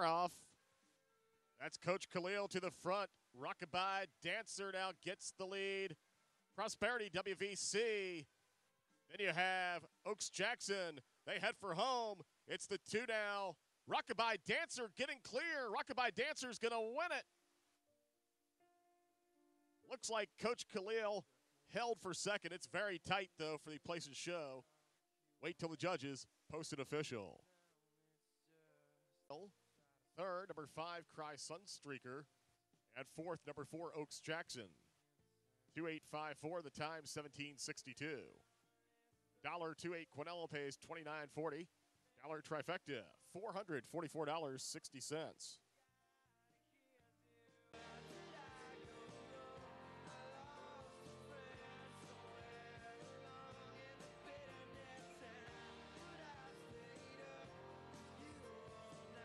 off. That's Coach Khalil to the front. Rockabye Dancer now gets the lead. Prosperity WVC. Then you have Oaks Jackson. They head for home. It's the two now. Rockabye Dancer getting clear. Rockabye Dancer's going to win it. Looks like Coach Khalil held for second. It's very tight, though, for the place and show. Wait till the judges post an official. Third, number five, Cry Sunstreaker. At fourth, number four, Oaks Jackson. 2854, the time 1762. Dollar two eight Quinella pays 29.40. Dollar trifecta, $444.60.